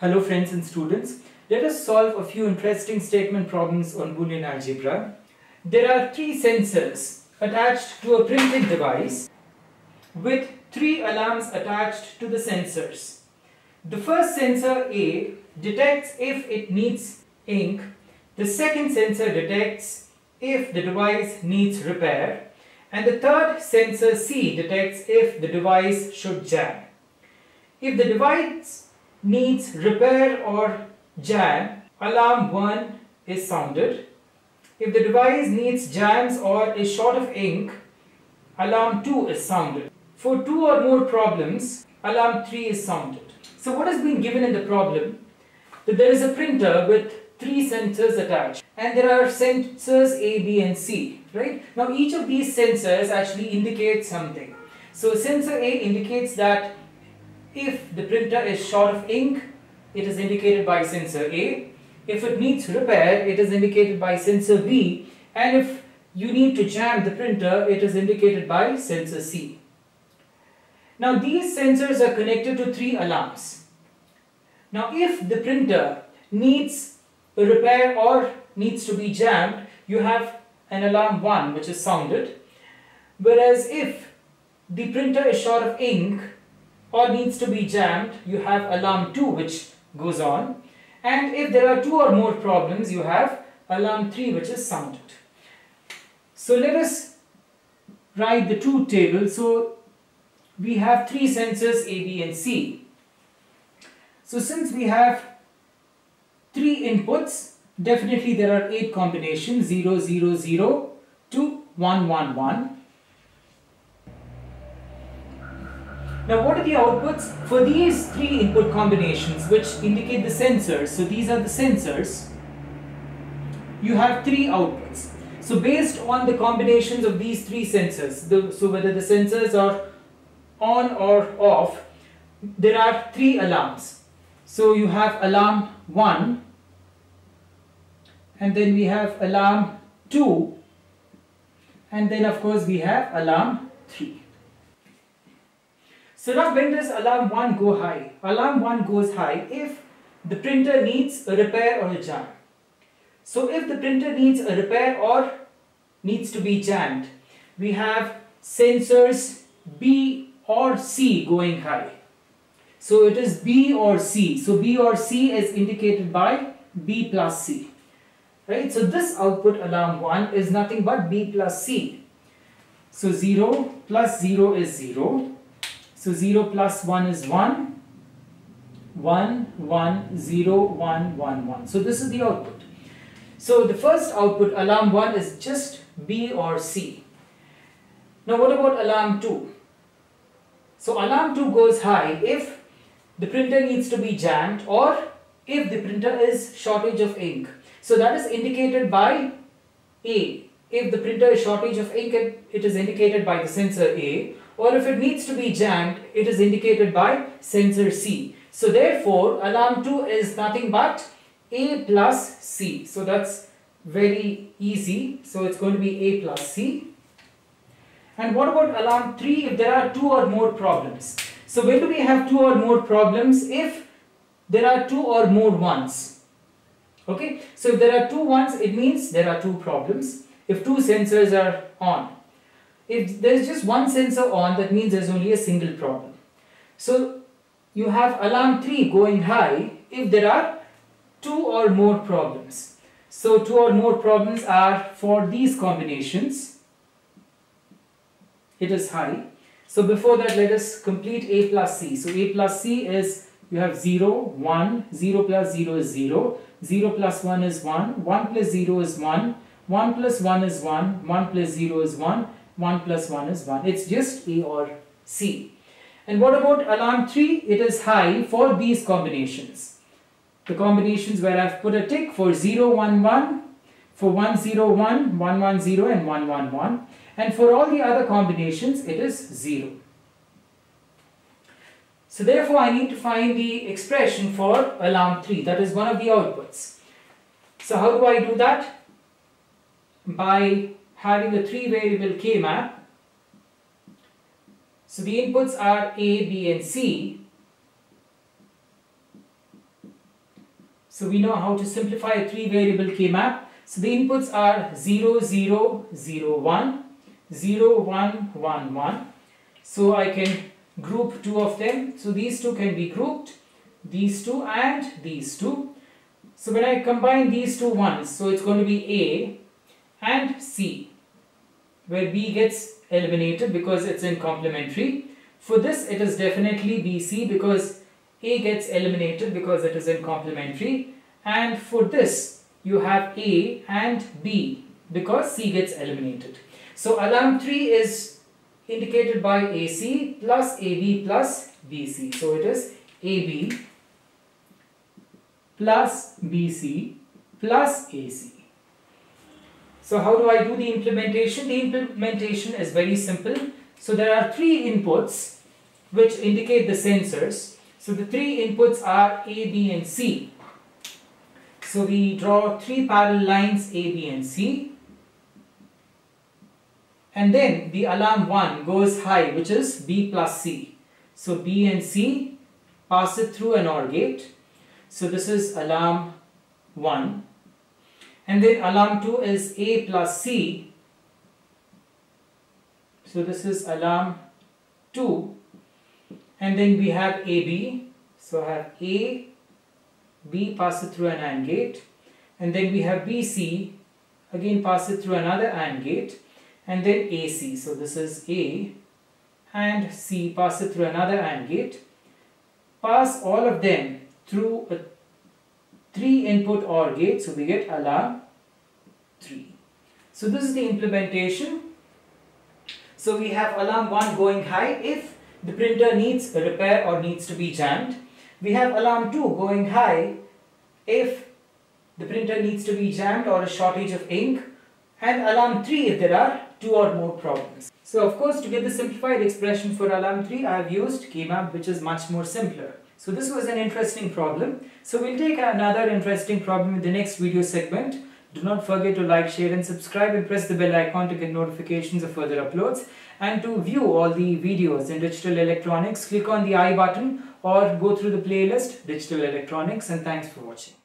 Hello friends and students. Let us solve a few interesting statement problems on Boolean algebra. There are three sensors attached to a printing device with three alarms attached to the sensors. The first sensor A detects if it needs ink. The second sensor detects if the device needs repair. And the third sensor C detects if the device should jam. If the device needs repair or jam, alarm 1 is sounded. If the device needs jams or is short of ink, alarm 2 is sounded. For two or more problems, alarm 3 is sounded. So what has been given in the problem? That there is a printer with three sensors attached and there are sensors A, B and C, right? Now each of these sensors actually indicates something. So sensor A indicates that if the printer is short of ink, it is indicated by sensor A. If it needs repair, it is indicated by sensor B. And if you need to jam the printer, it is indicated by sensor C. Now these sensors are connected to three alarms. Now if the printer needs a repair or needs to be jammed, you have an alarm 1 which is sounded. Whereas if the printer is short of ink, or needs to be jammed, you have alarm 2 which goes on. And if there are two or more problems, you have alarm 3 which is sounded. So let us write the truth table. So we have three sensors A, B and C. So since we have three inputs, definitely there are eight combinations 0, 0, 0 to 1, 1, 1. Now what are the outputs? For these three input combinations which indicate the sensors, so these are the sensors, you have three outputs. So based on the combinations of these three sensors, the, so whether the sensors are on or off, there are three alarms. So you have alarm 1 and then we have alarm 2 and then of course we have alarm 3. So now when does alarm 1 go high? Alarm 1 goes high if the printer needs a repair or a jam. So if the printer needs a repair or needs to be jammed, we have sensors B or C going high. So it is B or C. So B or C is indicated by B plus C. Right? So this output alarm 1 is nothing but B plus C. So 0 plus 0 is 0. So 0 plus 1 is 1, 1, 1, 0, 1, 1, 1. So this is the output. So the first output, alarm 1, is just B or C. Now what about alarm 2? So alarm 2 goes high if the printer needs to be jammed or if the printer is shortage of ink. So that is indicated by A. If the printer is shortage of ink, it is indicated by the sensor A or if it needs to be jammed, it is indicated by sensor C. So therefore, alarm 2 is nothing but A plus C. So that's very easy. So it's going to be A plus C. And what about alarm 3 if there are two or more problems? So when do we have two or more problems? If there are two or more ones. Okay, so if there are two ones, it means there are two problems. If two sensors are on. If there is just one sensor on, that means there is only a single problem. So you have alarm 3 going high if there are two or more problems. So two or more problems are for these combinations. It is high. So before that, let us complete A plus C. So A plus C is you have 0, 1, 0 plus 0 is 0, 0 plus 1 is 1, 1 plus 0 is 1, 1 plus 1 is 1, 1 plus 0 is 1, 1 plus 1 is 1. It's just A or C. And what about alarm 3? It is high for these combinations. The combinations where I've put a tick for 0, 1, 1, for 1, 0, 1, 1, 1, 0 and 1, 1, 1. And for all the other combinations, it is 0. So therefore, I need to find the expression for alarm 3. That is one of the outputs. So how do I do that? By having a three variable k map. So the inputs are A, B and C. So we know how to simplify a three variable K map. So the inputs are 0, 0, 0, 1, 0, 1, 1, 1. So I can group two of them. So these two can be grouped, these two and these two. So when I combine these two ones, so it's going to be A and C, where B gets eliminated because it's in complementary. For this, it is definitely BC because A gets eliminated because it is in complementary. And for this, you have A and B because C gets eliminated. So alarm 3 is indicated by AC plus AB plus BC. So it is AB plus BC plus AC. So how do I do the implementation? The implementation is very simple. So there are three inputs which indicate the sensors. So the three inputs are A, B and C. So we draw three parallel lines A, B and C. And then the alarm 1 goes high which is B plus C. So B and C pass it through an OR gate. So this is alarm 1. And then alarm 2 is A plus C. So this is alarm 2 and then we have AB so I have A B pass it through an AND gate. And then we have BC again pass it through another AND gate. And then AC so this is A. And C pass it through another AND gate. Pass all of them through a three input OR gate. So we get alarm 3 so this is the implementation so we have alarm 1 going high if the printer needs a repair or needs to be jammed. We have alarm 2 going high if the printer needs to be jammed or a shortage of ink and alarm 3 if there are two or more problems. So of course to get the simplified expression for alarm 3 I have used KMAP which is much more simpler. So this was an interesting problem. So we'll take another interesting problem in the next video segment. Do not forget to like, share and subscribe and press the bell icon to get notifications of further uploads. And to view all the videos in digital electronics, click on the I button or go through the playlist digital electronics and thanks for watching.